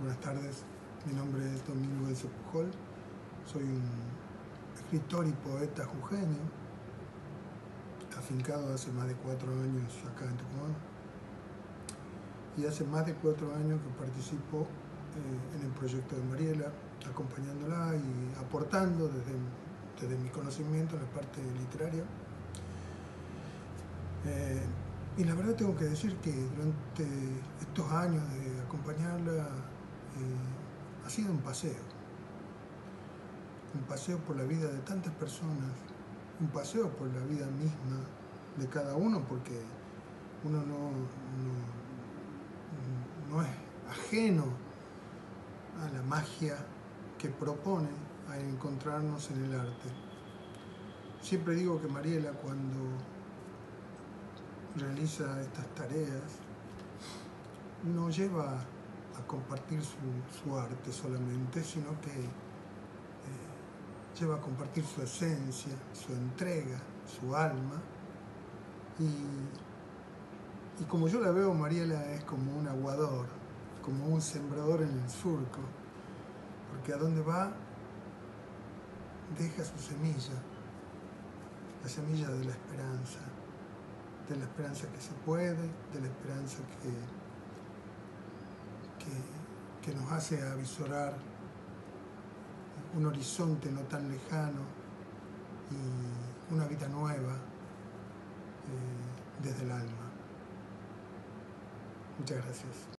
Buenas tardes, mi nombre es Domingo Enzo Pujol, soy un escritor y poeta jujeño, afincado hace más de cuatro años acá en Tucumán. Y hace más de cuatro años que participo eh, en el proyecto de Mariela, acompañándola y aportando desde, desde mi conocimiento en la parte literaria. Eh, y la verdad tengo que decir que durante estos años de acompañarla eh, ha sido un paseo. Un paseo por la vida de tantas personas, un paseo por la vida misma de cada uno, porque uno no, no, es ajeno a la magia que propone a encontrarnos en el arte. Siempre digo que Mariela cuando realiza estas tareas no lleva compartir su, arte solamente, sino que eh, lleva a compartir su esencia, su entrega, su alma. Y, y como yo la veo, Mariela es como un aguador, como un sembrador en el surco, porque a donde va deja su semilla, la semilla de la esperanza, de la esperanza que se puede, de la esperanza que que, nos hace avisorar un horizonte no tan lejano y una vida nueva eh, desde el alma. Muchas gracias.